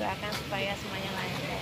doakan supaya semuanya lancar.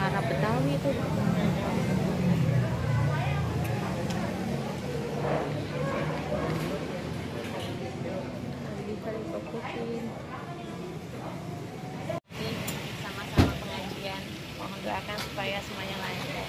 Arah Betawi itu. Bisa difokusin. Sama-sama pengajian. Mohon doakan supaya semuanya lancar.